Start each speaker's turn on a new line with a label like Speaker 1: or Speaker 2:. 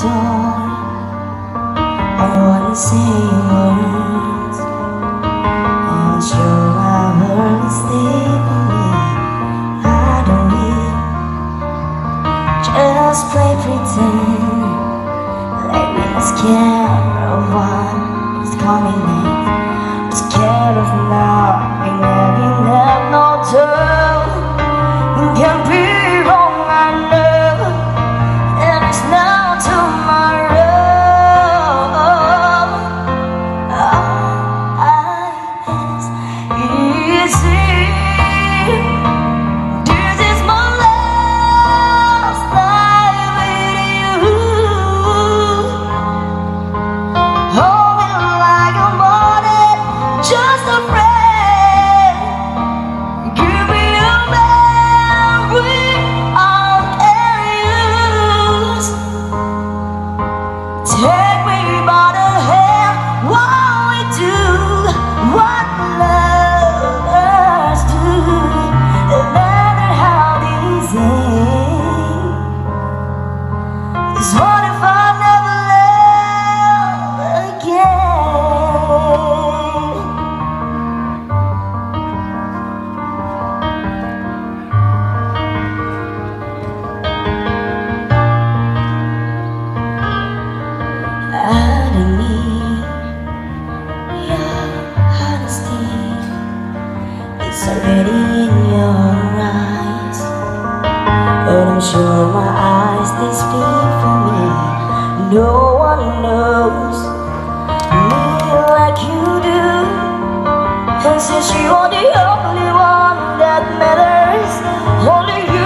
Speaker 1: door. I wouldn't say words And sure I it stay for me. How do we just play pretend. Like we are scared of what's coming next? Scared of not It's already in your eyes. And I'm sure my eyes, they speak for me. No one knows me like you do. And since you're the only one that matters Only you